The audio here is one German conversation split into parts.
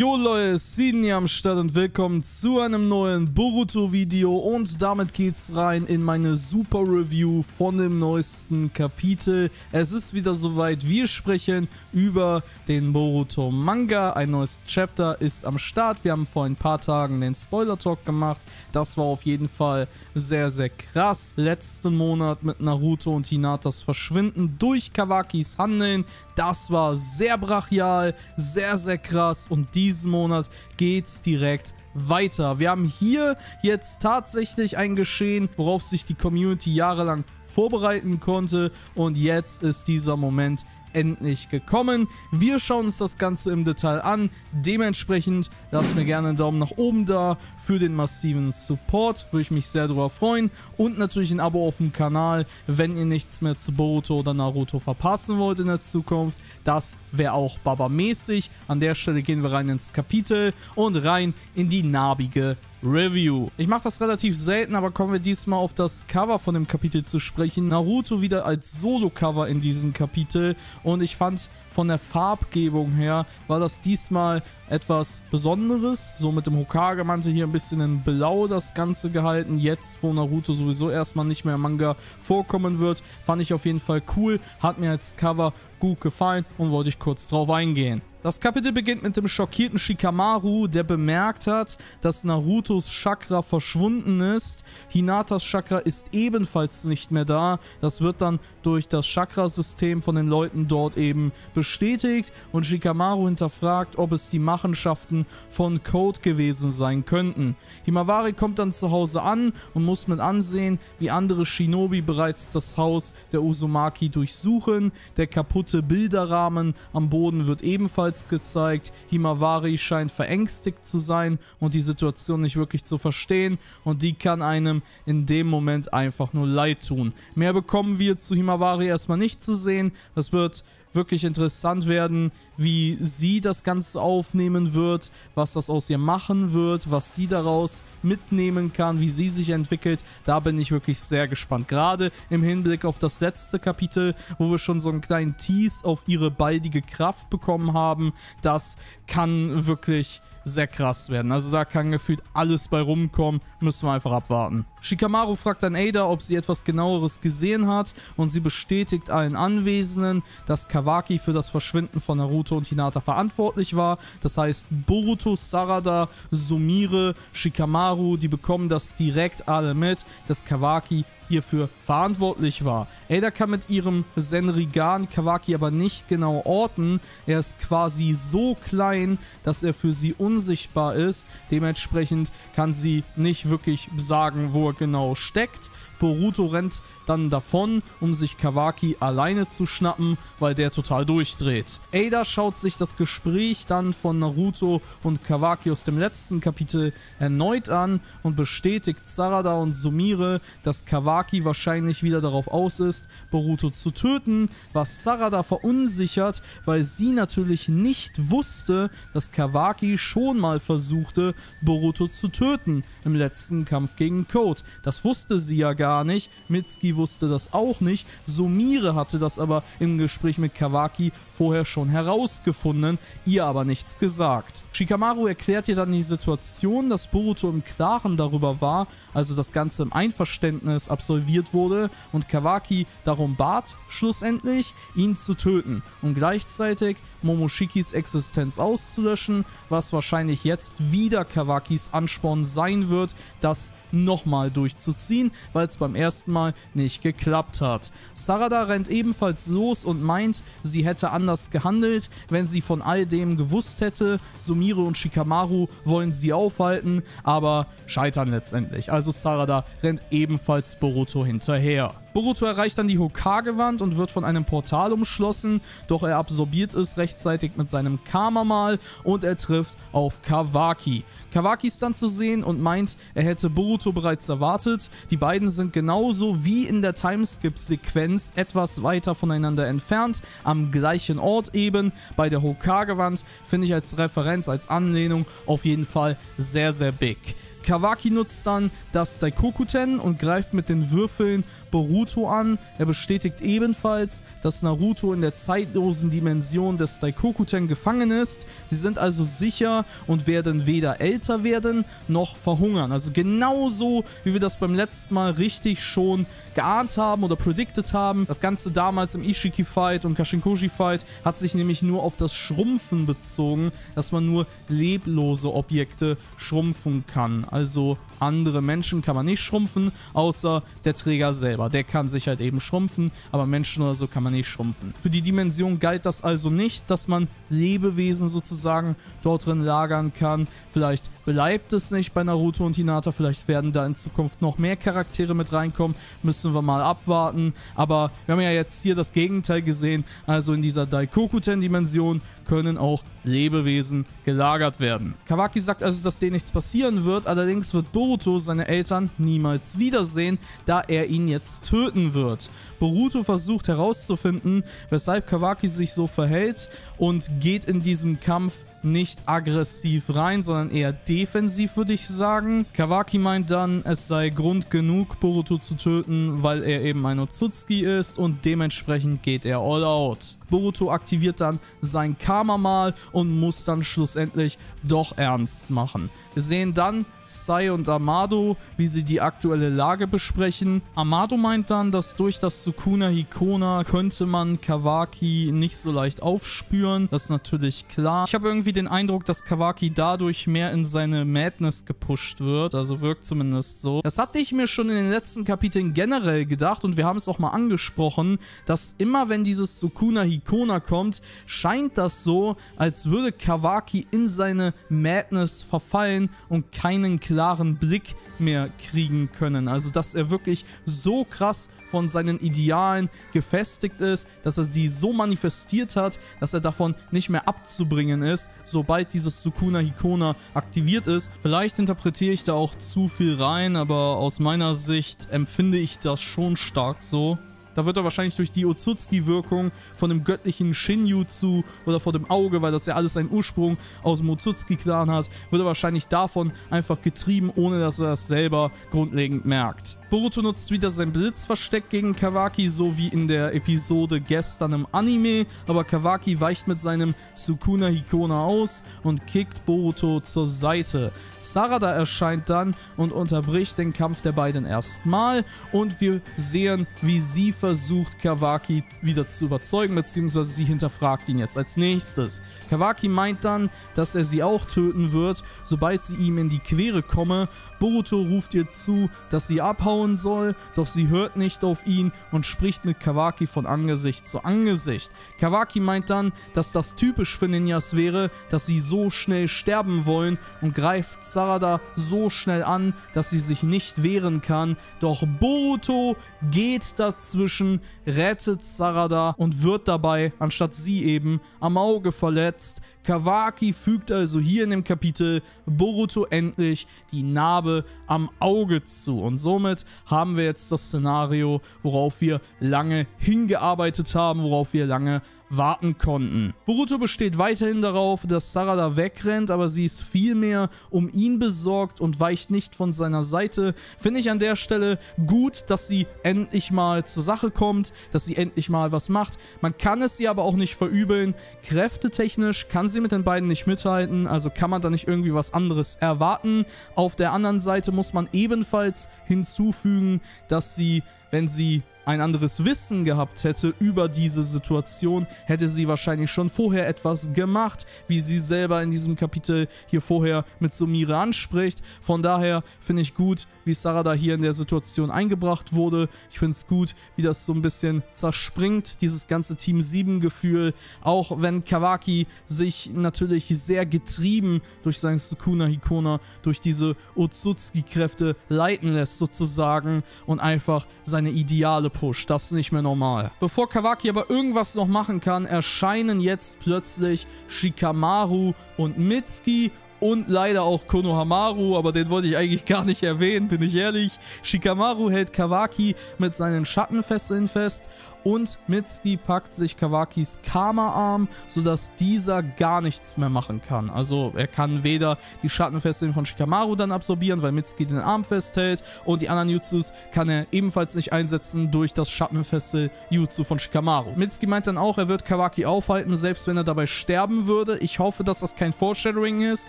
Jo Leute, Sidney am Start und willkommen zu einem neuen Boruto-Video und damit geht's rein in meine Super-Review von dem neuesten Kapitel. Es ist wieder soweit, wir sprechen über den Boruto-Manga. Ein neues Chapter ist am Start. Wir haben vor ein paar Tagen den Spoiler-Talk gemacht. Das war auf jeden Fall sehr, sehr krass. Letzten Monat mit Naruto und Hinatas Verschwinden durch Kawakis Handeln. Das war sehr brachial, sehr, sehr krass und diesen Monat geht's direkt weiter. Wir haben hier jetzt tatsächlich ein Geschehen, worauf sich die Community jahrelang vorbereiten konnte und jetzt ist dieser Moment endlich gekommen. Wir schauen uns das Ganze im Detail an. Dementsprechend lasst mir gerne einen Daumen nach oben da für den massiven Support. Würde ich mich sehr darüber freuen. Und natürlich ein Abo auf dem Kanal, wenn ihr nichts mehr zu Boruto oder Naruto verpassen wollt in der Zukunft. Das wäre auch Baba-mäßig. An der Stelle gehen wir rein ins Kapitel und rein in die narbige Review. Ich mache das relativ selten, aber kommen wir diesmal auf das Cover von dem Kapitel zu sprechen. Naruto wieder als Solo-Cover in diesem Kapitel und ich fand von der Farbgebung her war das diesmal etwas Besonderes. So mit dem Hokage-Mantel hier ein bisschen in Blau das Ganze gehalten. Jetzt, wo Naruto sowieso erstmal nicht mehr im Manga vorkommen wird, fand ich auf jeden Fall cool. Hat mir als Cover gut gefallen und wollte ich kurz drauf eingehen. Das Kapitel beginnt mit dem schockierten Shikamaru, der bemerkt hat, dass Narutos Chakra verschwunden ist. Hinatas Chakra ist ebenfalls nicht mehr da. Das wird dann durch das Chakrasystem von den Leuten dort eben bestätigt und Shikamaru hinterfragt, ob es die Machenschaften von Code gewesen sein könnten. Himawari kommt dann zu Hause an und muss mit ansehen, wie andere Shinobi bereits das Haus der Uzumaki durchsuchen. Der kaputte Bilderrahmen am Boden wird ebenfalls ebenfalls gezeigt. Himawari scheint verängstigt zu sein und die Situation nicht wirklich zu verstehen und die kann einem in dem Moment einfach nur leid tun. Mehr bekommen wir zu Himawari erstmal nicht zu sehen. Das wird wirklich interessant werden, wie sie das Ganze aufnehmen wird, was das aus ihr machen wird, was sie daraus mitnehmen kann, wie sie sich entwickelt. Da bin ich wirklich sehr gespannt. Gerade im Hinblick auf das letzte Kapitel, wo wir schon so einen kleinen Tease auf ihre baldige Kraft bekommen haben. Das kann wirklich sehr krass werden. Also da kann gefühlt alles bei rumkommen. Müssen wir einfach abwarten. Shikamaru fragt dann Ada, ob sie etwas genaueres gesehen hat und sie bestätigt allen Anwesenden, dass Kawaki für das Verschwinden von Naruto und Hinata verantwortlich war. Das heißt, Boruto, Sarada, Sumire, Shikamaru, die bekommen das direkt alle mit, dass Kawaki hierfür verantwortlich war. Ada kann mit ihrem Senrigan Kawaki aber nicht genau orten. Er ist quasi so klein, dass er für sie unsichtbar ist. Dementsprechend kann sie nicht wirklich sagen, wo er genau steckt. Boruto rennt dann davon, um sich Kawaki alleine zu schnappen, weil der total durchdreht. Ada schaut sich das Gespräch dann von Naruto und Kawaki aus dem letzten Kapitel erneut an und bestätigt Sarada und Sumire, dass Kawaki wahrscheinlich wieder darauf aus ist, Boruto zu töten, was Sarada verunsichert, weil sie natürlich nicht wusste, dass Kawaki schon mal versuchte, Boruto zu töten im letzten Kampf gegen Code. Das wusste sie ja gar nicht. Mitsuki wusste das auch nicht. Sumire hatte das aber im Gespräch mit Kawaki vorher schon herausgefunden, ihr aber nichts gesagt. Shikamaru erklärt ihr dann die Situation, dass Boruto im Klaren darüber war, also das Ganze im Einverständnis absolviert wurde und Kawaki darum bat, schlussendlich ihn zu töten und gleichzeitig Momoshikis Existenz auszulöschen, was wahrscheinlich jetzt wieder Kawakis Ansporn sein wird, das nochmal durchzuziehen, weil es beim ersten Mal nicht geklappt hat. Sarada rennt ebenfalls los und meint, sie hätte anders gehandelt, wenn sie von all dem gewusst hätte. Sumire und Shikamaru wollen sie aufhalten, aber scheitern letztendlich. Also Sarada rennt ebenfalls Boruto hinterher. Boruto erreicht dann die Hokage-Wand und wird von einem Portal umschlossen, doch er absorbiert es rechtzeitig mit seinem Karma-Mal und er trifft auf Kawaki. Kawaki ist dann zu sehen und meint, er hätte Boruto bereits erwartet. Die beiden sind genauso wie in der Timeskip-Sequenz etwas weiter voneinander entfernt, am gleichen Ort eben. Bei der Hokage-Wand finde ich als Referenz, als Anlehnung auf jeden Fall sehr, sehr big. Kawaki nutzt dann das Daikokuten und greift mit den Würfeln Boruto an. Er bestätigt ebenfalls, dass Naruto in der zeitlosen Dimension des Daikokuten gefangen ist. Sie sind also sicher und werden weder älter werden noch verhungern. Also genauso, wie wir das beim letzten Mal richtig schon geahnt haben oder predicted haben. Das Ganze damals im Ishiki-Fight und Kashinkoji-Fight hat sich nämlich nur auf das Schrumpfen bezogen, dass man nur leblose Objekte schrumpfen kann. Also andere Menschen kann man nicht schrumpfen, außer der Träger selber. Der kann sich halt eben schrumpfen, aber Menschen oder so kann man nicht schrumpfen. Für die Dimension galt das also nicht, dass man Lebewesen sozusagen dort drin lagern kann. Vielleicht bleibt es nicht bei Naruto und Hinata, vielleicht werden da in Zukunft noch mehr Charaktere mit reinkommen, müssen wir mal abwarten. Aber wir haben ja jetzt hier das Gegenteil gesehen, also in dieser Daikokuten-Dimension können auch Lebewesen gelagert werden. Kawaki sagt also, dass denen nichts passieren wird, allerdings wird Boruto seine Eltern niemals wiedersehen, da er ihn jetzt töten wird. Boruto versucht herauszufinden, weshalb Kawaki sich so verhält und geht in diesem Kampf nicht aggressiv rein, sondern eher defensiv, würde ich sagen. Kawaki meint dann, es sei Grund genug, Boruto zu töten, weil er eben ein Otsutsuki ist und dementsprechend geht er all out. Boruto aktiviert dann sein Karma mal und muss dann schlussendlich doch ernst machen. Wir sehen dann Sai und Amado, wie sie die aktuelle Lage besprechen. Amado meint dann, dass durch das Sukuna Hikona könnte man Kawaki nicht so leicht aufspüren. Das ist natürlich klar. Ich habe irgendwie den Eindruck, dass Kawaki dadurch mehr in seine Madness gepusht wird. Also wirkt zumindest so. Das hatte ich mir schon in den letzten Kapiteln generell gedacht und wir haben es auch mal angesprochen, dass immer wenn dieses Sukuna Hikona kommt, scheint das so, als würde Kawaki in seine Madness verfallen und keinen klaren Blick mehr kriegen können. Also, dass er wirklich so krass von seinen Idealen gefestigt ist, dass er sie so manifestiert hat, dass er davon nicht mehr abzubringen ist, sobald dieses Sukuna Hikona aktiviert ist. Vielleicht interpretiere ich da auch zu viel rein, aber aus meiner Sicht empfinde ich das schon stark so. Da wird er wahrscheinlich durch die Otsutsuki-Wirkung von dem göttlichen Shinjutsu oder vor dem Auge, weil das ja alles seinen Ursprung aus dem Otsutsuki-Clan hat, wird er wahrscheinlich davon einfach getrieben, ohne dass er das selber grundlegend merkt. Boruto nutzt wieder sein Blitzversteck gegen Kawaki, so wie in der Episode gestern im Anime, aber Kawaki weicht mit seinem Sukuna Hikona aus und kickt Boruto zur Seite. Sarada erscheint dann und unterbricht den Kampf der beiden erstmal und wir sehen, wie sie versucht, Kawaki wieder zu überzeugen, beziehungsweise sie hinterfragt ihn jetzt als nächstes. Kawaki meint dann, dass er sie auch töten wird, sobald sie ihm in die Quere komme. Boruto ruft ihr zu, dass sie abhauen hauen soll, doch sie hört nicht auf ihn und spricht mit Kawaki von Angesicht zu Angesicht. Kawaki meint dann, dass das typisch für Ninjas wäre, dass sie so schnell sterben wollen und greift Sarada so schnell an, dass sie sich nicht wehren kann. Doch Boruto geht dazwischen, rettet Sarada und wird dabei, anstatt sie eben, am Auge verletzt. Kawaki fügt also hier in dem Kapitel Boruto endlich die Narbe am Auge zu. Und somit haben wir jetzt das Szenario, worauf wir lange hingearbeitet haben, worauf wir lange warten konnten. Boruto besteht weiterhin darauf, dass Sarada wegrennt, aber sie ist vielmehr um ihn besorgt und weicht nicht von seiner Seite. Finde ich an der Stelle gut, dass sie endlich mal zur Sache kommt, dass sie endlich mal was macht. Man kann es ihr aber auch nicht verübeln. Kräftetechnisch kann sie mit den beiden nicht mithalten, also kann man da nicht irgendwie was anderes erwarten. Auf der anderen Seite muss man ebenfalls hinzufügen, dass sie, wenn sie ein anderes Wissen gehabt hätte über diese Situation, hätte sie wahrscheinlich schon vorher etwas gemacht, wie sie selber in diesem Kapitel hier vorher mit Sumire anspricht. Von daher finde ich gut, wie Sarada hier in der Situation eingebracht wurde. Ich finde es gut, wie das so ein bisschen zerspringt, dieses ganze Team 7 Gefühl. Auch wenn Kawaki sich natürlich sehr getrieben durch sein Sukuna Hikona, durch diese Otsutsuki-Kräfte leiten lässt sozusagen und einfach seine Ideale gepusht. Das ist nicht mehr normal. Bevor Kawaki aber irgendwas noch machen kann, erscheinen jetzt plötzlich Shikamaru und Mitsuki und leider auch Konohamaru, aber den wollte ich eigentlich gar nicht erwähnen, bin ich ehrlich. Shikamaru hält Kawaki mit seinen Schattenfesseln fest und Mitsuki packt sich Kawakis Karma-Arm, sodass dieser gar nichts mehr machen kann. Also er kann weder die Schattenfesseln von Shikamaru dann absorbieren, weil Mitsuki den Arm festhält und die anderen Jutsus kann er ebenfalls nicht einsetzen durch das Schattenfessel Jutsu von Shikamaru. Mitsuki meint dann auch, er wird Kawaki aufhalten, selbst wenn er dabei sterben würde. Ich hoffe, dass das kein Foreshadowing ist,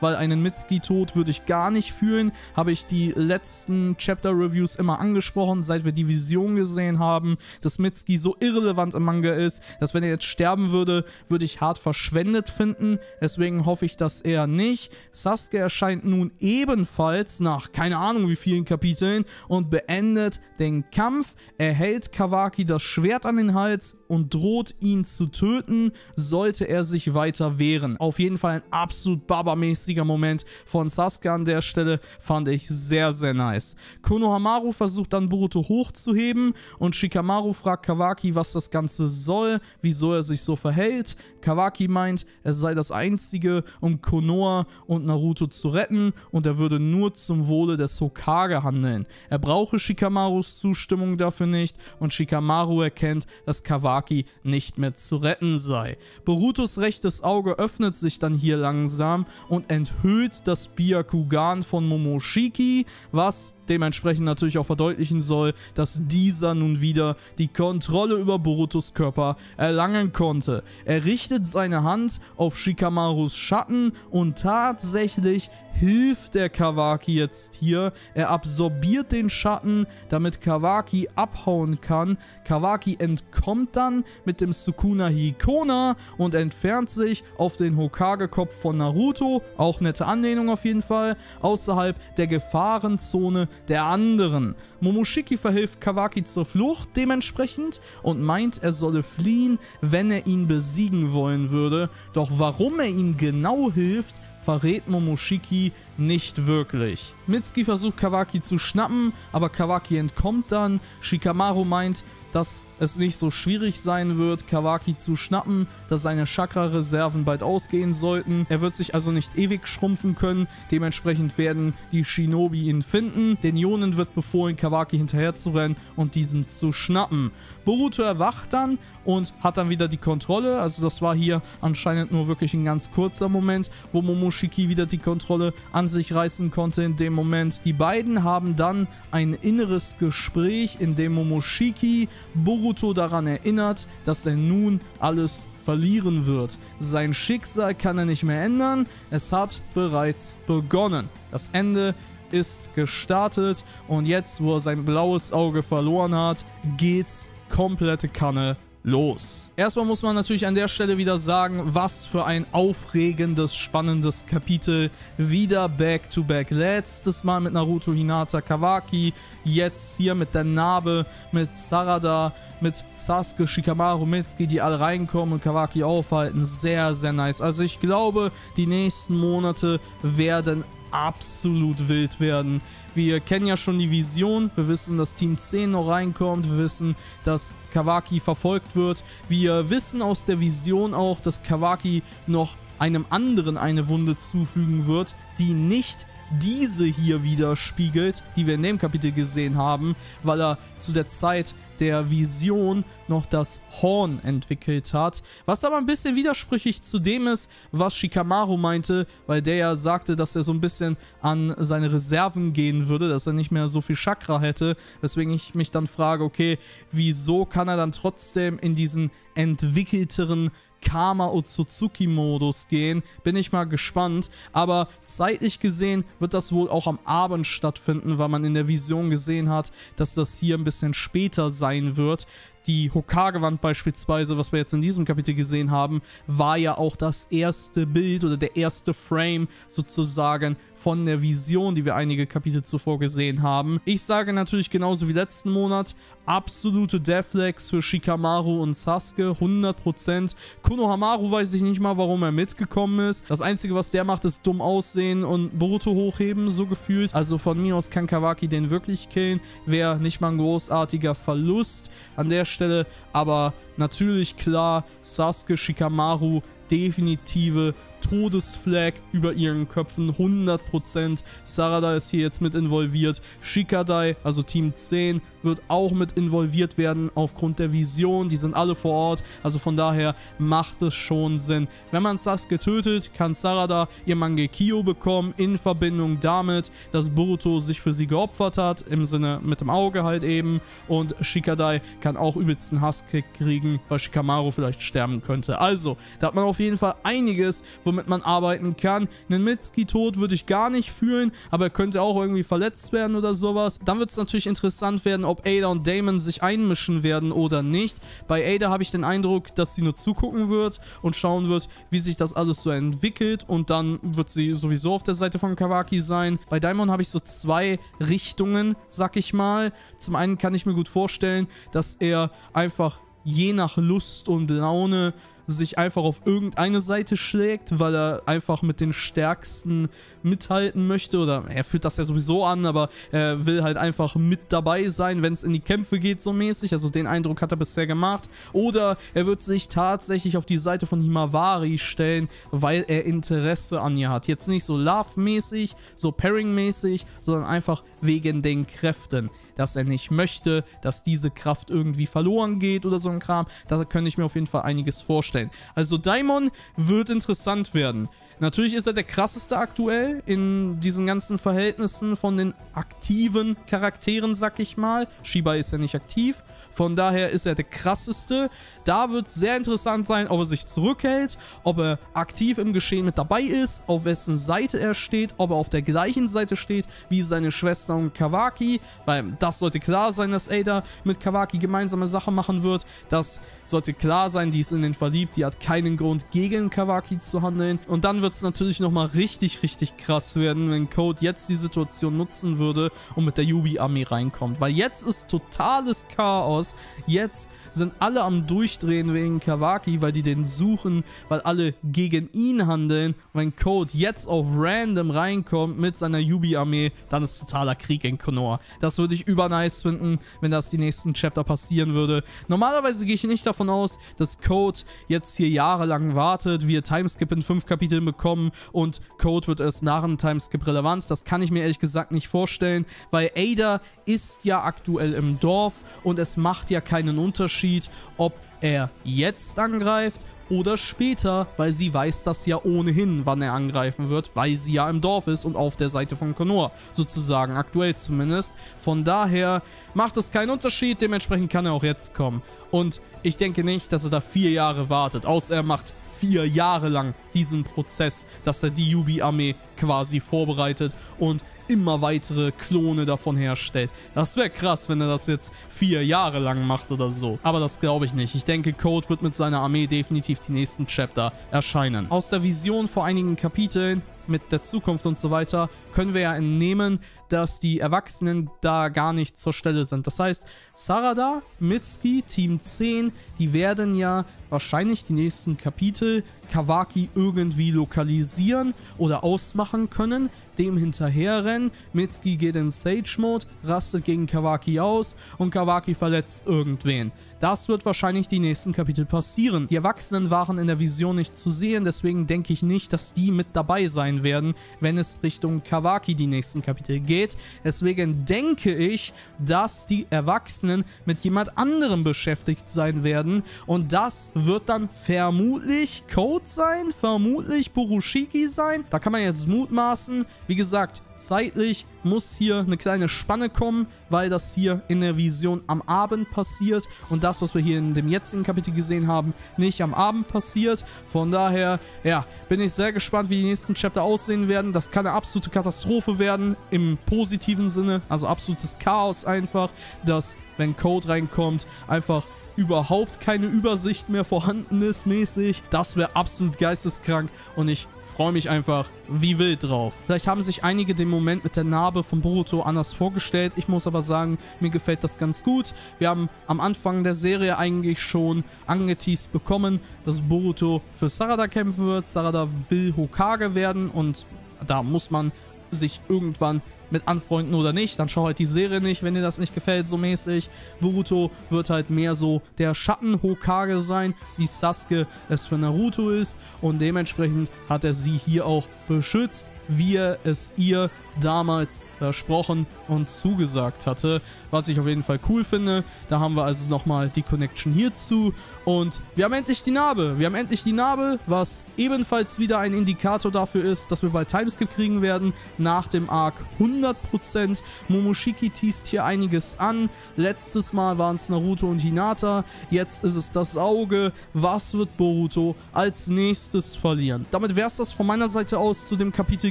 weil einen Mitsuki-Tod würde ich gar nicht fühlen. Habe ich die letzten Chapter-Reviews immer angesprochen, seit wir die Vision gesehen haben, dass Mitsuki so irrelevant im Manga ist, dass wenn er jetzt sterben würde, würde ich hart verschwendet finden. Deswegen hoffe ich das eher nicht. Sasuke erscheint nun ebenfalls nach keine Ahnung wie vielen Kapiteln und beendet den Kampf. Er hält Kawaki das Schwert an den Hals und droht ihn zu töten, sollte er sich weiter wehren. Auf jeden Fall ein absolut babamäßiger Moment von Sasuke an der Stelle, fand ich sehr, sehr nice. Konohamaru versucht dann Boruto hochzuheben und Shikamaru fragt Kawaki, was das Ganze soll, wieso er sich so verhält. Kawaki meint, er sei das Einzige, um Konoha und Naruto zu retten und er würde nur zum Wohle des Hokage handeln. Er brauche Shikamarus Zustimmung dafür nicht und Shikamaru erkennt, dass Kawaki nicht mehr zu retten sei. Borutos rechtes Auge öffnet sich dann hier langsam und enthüllt das Byakugan von Momoshiki, was dementsprechend natürlich auch verdeutlichen soll, dass dieser nun wieder die Kontrolle über Borutos Körper erlangen konnte. Er richtet seine Hand auf Shikamarus Schatten und tatsächlich hilft der Kawaki jetzt hier. Er absorbiert den Schatten, damit Kawaki abhauen kann. Kawaki entkommt dann mit dem Sukuna Hikona und entfernt sich auf den Hokage-Kopf von Naruto, auch nette Anlehnung auf jeden Fall, außerhalb der Gefahrenzone der anderen. Momoshiki verhilft Kawaki zur Flucht dementsprechend und meint, er solle fliehen, wenn er ihn besiegen wollen würde. Doch warum er ihm genau hilft, verrät Momoshiki nicht wirklich. Mitsuki versucht Kawaki zu schnappen, aber Kawaki entkommt dann. Shikamaru meint, dass es nicht so schwierig sein wird, Kawaki zu schnappen, dass seine Chakra-Reserven bald ausgehen sollten. Er wird sich also nicht ewig schrumpfen können, dementsprechend werden die Shinobi ihn finden. Den Ionen wird befohlen, Kawaki hinterherzurennen und diesen zu schnappen. Boruto erwacht dann und hat dann wieder die Kontrolle, also das war hier anscheinend nur wirklich ein ganz kurzer Moment, wo Momoshiki wieder die Kontrolle an sich reißen konnte in dem Moment. Die beiden haben dann ein inneres Gespräch, in dem Momoshiki Boruto daran erinnert, dass er nun alles verlieren wird. Sein Schicksal kann er nicht mehr ändern, es hat bereits begonnen. Das Ende ist gestartet und jetzt, wo er sein blaues Auge verloren hat, geht's komplette Kanne los. Erstmal muss man natürlich an der Stelle wieder sagen, was für ein aufregendes, spannendes Kapitel. Wieder Back-to-Back. -back. Letztes Mal mit Naruto Hinata Kawaki, jetzt hier mit der Narbe, mit Sarada, mit Sasuke, Shikamaru, Mitsuki, die alle reinkommen und Kawaki aufhalten. Sehr, sehr nice. Also ich glaube, die nächsten Monate werden absolut wild werden. Wir kennen ja schon die Vision, wir wissen, dass Team 10 noch reinkommt, wir wissen, dass Kawaki verfolgt wird. Wir wissen aus der Vision auch, dass Kawaki noch einem anderen eine Wunde zufügen wird, die nicht diese hier widerspiegelt, die wir in dem Kapitel gesehen haben, weil er zu der Zeit der Vision noch das Horn entwickelt hat. Was aber ein bisschen widersprüchlich zu dem ist, was Shikamaru meinte, weil der ja sagte, dass er so ein bisschen an seine Reserven gehen würde, dass er nicht mehr so viel Chakra hätte. Weswegen ich mich dann frage, okay, wieso kann er dann trotzdem in diesen entwickelteren Kama Otsutsuki-Modus gehen. Bin ich mal gespannt. Aber zeitlich gesehen wird das wohl auch am Abend stattfinden, weil man in der Vision gesehen hat, dass das hier ein bisschen später sein wird die Hokage-Wand beispielsweise, was wir jetzt in diesem Kapitel gesehen haben, war ja auch das erste Bild oder der erste Frame sozusagen von der Vision, die wir einige Kapitel zuvor gesehen haben. Ich sage natürlich genauso wie letzten Monat, absolute Deathlegs für Shikamaru und Sasuke, 100%. Konohamaru weiß ich nicht mal, warum er mitgekommen ist. Das Einzige, was der macht, ist dumm aussehen und Boruto hochheben, so gefühlt. Also von mir aus kann Kawaki den wirklich killen. Wäre nicht mal ein großartiger Verlust an der Stelle. Aber natürlich klar, Sasuke, Shikamaru, definitive Todesflag über ihren Köpfen, 100%. Sarada ist hier jetzt mit involviert. Shikadai, also Team 10, wird auch mit involviert werden aufgrund der Vision. Die sind alle vor Ort, also von daher macht es schon Sinn. Wenn man Sasuke tötet, kann Sarada ihr Mangekyo bekommen, in Verbindung damit, dass Boruto sich für sie geopfert hat, im Sinne mit dem Auge halt eben. Und Shikadai kann auch übelsten Hasskick kriegen, weil Shikamaru vielleicht sterben könnte. Also, da hat man auf jeden Fall einiges, womit man arbeiten kann. Einen Mitsuki-Tod würde ich gar nicht fühlen, aber er könnte auch irgendwie verletzt werden oder sowas. Dann wird es natürlich interessant werden, ob Ada und Damon sich einmischen werden oder nicht. Bei Ada habe ich den Eindruck, dass sie nur zugucken wird und schauen wird, wie sich das alles so entwickelt und dann wird sie sowieso auf der Seite von Kawaki sein. Bei Daimon habe ich so zwei Richtungen, sag ich mal. Zum einen kann ich mir gut vorstellen, dass er einfach je nach Lust und Laune sich einfach auf irgendeine Seite schlägt, weil er einfach mit den Stärksten mithalten möchte. Oder er führt das ja sowieso an, aber er will halt einfach mit dabei sein, wenn es in die Kämpfe geht, so mäßig. Also den Eindruck hat er bisher gemacht. Oder er wird sich tatsächlich auf die Seite von Himawari stellen, weil er Interesse an ihr hat. Jetzt nicht so Love-mäßig, so Pairing-mäßig, sondern einfach wegen den Kräften. Dass er nicht möchte, dass diese Kraft irgendwie verloren geht oder so ein Kram. Da könnte ich mir auf jeden Fall einiges vorstellen. Also Daimon wird interessant werden. Natürlich ist er der krasseste aktuell in diesen ganzen Verhältnissen von den aktiven Charakteren, sag ich mal. Shiba ist ja nicht aktiv. Von daher ist er der krasseste. Da wird sehr interessant sein, ob er sich zurückhält, ob er aktiv im Geschehen mit dabei ist, auf wessen Seite er steht, ob er auf der gleichen Seite steht wie seine Schwester und Kawaki, weil das sollte klar sein, dass Ada mit Kawaki gemeinsame Sachen machen wird. Das sollte klar sein, die ist in den verliebt, die hat keinen Grund gegen Kawaki zu handeln. Und dann wird es natürlich nochmal richtig, richtig krass werden, wenn Code jetzt die Situation nutzen würde und mit der Yubi-Armee reinkommt. Weil jetzt ist totales Chaos. Jetzt sind alle am Durchdrehen wegen Kawaki, weil die den suchen, weil alle gegen ihn handeln. wenn Code jetzt auf random reinkommt mit seiner Yubi-Armee, dann ist totaler Krieg in Konoha. Das würde ich übernice finden, wenn das die nächsten Chapter passieren würde. Normalerweise gehe ich nicht davon aus, dass Code jetzt hier jahrelang wartet, wir Timeskip in fünf Kapiteln bekommen und Code wird erst nach dem Timeskip relevant. Das kann ich mir ehrlich gesagt nicht vorstellen, weil Ada ist ja aktuell im Dorf und es macht ja keinen Unterschied, ob er jetzt angreift oder später, weil sie weiß das ja ohnehin, wann er angreifen wird, weil sie ja im Dorf ist und auf der Seite von Konor, sozusagen, aktuell zumindest. Von daher macht es keinen Unterschied, dementsprechend kann er auch jetzt kommen. Und ich denke nicht, dass er da vier Jahre wartet, außer er macht vier Jahre lang diesen Prozess, dass er die Yubi-Armee quasi vorbereitet und immer weitere Klone davon herstellt. Das wäre krass, wenn er das jetzt vier Jahre lang macht oder so. Aber das glaube ich nicht. Ich denke, Code wird mit seiner Armee definitiv die nächsten Chapter erscheinen. Aus der Vision vor einigen Kapiteln mit der Zukunft und so weiter, können wir ja entnehmen, dass die Erwachsenen da gar nicht zur Stelle sind. Das heißt, Sarada, Mitsuki, Team 10, die werden ja wahrscheinlich die nächsten Kapitel Kawaki irgendwie lokalisieren oder ausmachen können, dem hinterherrennen. Mitsuki geht in Sage-Mode, rastet gegen Kawaki aus und Kawaki verletzt irgendwen. Das wird wahrscheinlich die nächsten Kapitel passieren. Die Erwachsenen waren in der Vision nicht zu sehen, deswegen denke ich nicht, dass die mit dabei sein werden, wenn es Richtung Kawaki die nächsten Kapitel geht. Deswegen denke ich, dass die Erwachsenen mit jemand anderem beschäftigt sein werden und das wird dann vermutlich Code sein, vermutlich Burushiki sein. Da kann man jetzt mutmaßen. Wie gesagt, zeitlich muss hier eine kleine Spanne kommen, weil das hier in der Vision am Abend passiert und das, was wir hier in dem jetzigen Kapitel gesehen haben, nicht am Abend passiert. Von daher, ja, bin ich sehr gespannt, wie die nächsten Chapter aussehen werden. Das kann eine absolute Katastrophe werden, im positiven Sinne, also absolutes Chaos einfach, dass, wenn Code reinkommt, einfach überhaupt keine Übersicht mehr vorhanden ist mäßig. Das wäre absolut geisteskrank und ich freue mich einfach wie wild drauf. Vielleicht haben sich einige den Moment mit der Narbe von Boruto anders vorgestellt. Ich muss aber sagen, mir gefällt das ganz gut. Wir haben am Anfang der Serie eigentlich schon angeteased bekommen, dass Boruto für Sarada kämpfen wird. Sarada will Hokage werden und da muss man sich irgendwann mit anfreunden oder nicht. Dann schau halt die Serie nicht, wenn dir das nicht gefällt, so mäßig. Boruto wird halt mehr so der Schatten-Hokage sein, wie Sasuke es für Naruto ist. Und dementsprechend hat er sie hier auch beschützt wie er es ihr damals versprochen und zugesagt hatte, was ich auf jeden Fall cool finde. Da haben wir also nochmal die Connection hierzu und wir haben endlich die Narbe. Wir haben endlich die Narbe, was ebenfalls wieder ein Indikator dafür ist, dass wir bald Timeskip kriegen werden, nach dem Arc 100%. Momoshiki teast hier einiges an. Letztes Mal waren es Naruto und Hinata, jetzt ist es das Auge. Was wird Boruto als nächstes verlieren? Damit wäre es das von meiner Seite aus zu dem Kapitel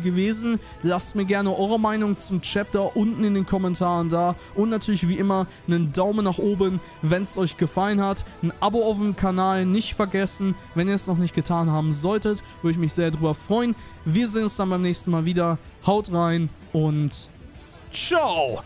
gewesen. Lasst mir gerne eure Meinung zum Chapter unten in den Kommentaren da. Und natürlich wie immer einen Daumen nach oben, wenn es euch gefallen hat. Ein Abo auf dem Kanal nicht vergessen. Wenn ihr es noch nicht getan haben solltet, würde ich mich sehr darüber freuen. Wir sehen uns dann beim nächsten Mal wieder. Haut rein und ciao!